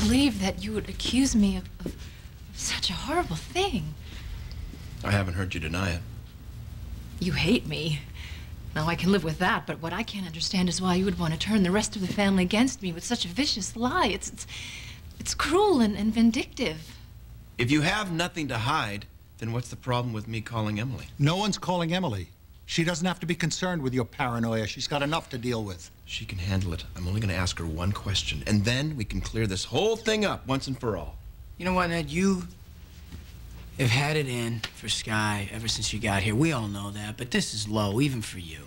believe that you would accuse me of, of, of such a horrible thing. I haven't heard you deny it. You hate me. Now, I can live with that, but what I can't understand is why you would want to turn the rest of the family against me with such a vicious lie. It's, it's, it's cruel and, and vindictive. If you have nothing to hide, then what's the problem with me calling Emily? No one's calling Emily. She doesn't have to be concerned with your paranoia. She's got enough to deal with. She can handle it. I'm only going to ask her one question, and then we can clear this whole thing up once and for all. You know what, Ned? You have had it in for Skye ever since you got here. We all know that, but this is low, even for you.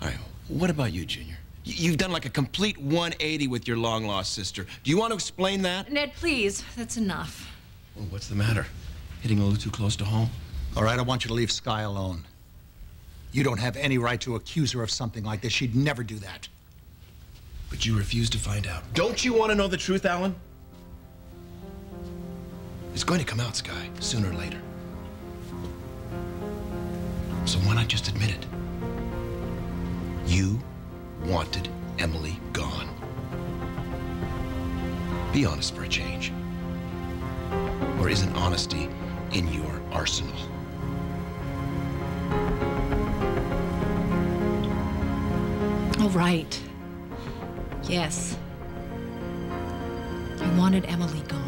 All right, what about you, Junior? Y- You've done like a complete 180 with your long lost sister. Do you want to explain that? Ned, please, that's enough. Well, what's the matter? Hitting a little too close to home? All right, I want you to leave Skye alone. You don't have any right to accuse her of something like this. She'd never do that. But you refuse to find out. Don't you want to know the truth, Alan? It's going to come out, Skye, sooner or later. So why not just admit it? You wanted Emily gone. Be honest for a change. Or isn't honesty in your arsenal? All right. Yes. I wanted Emily gone.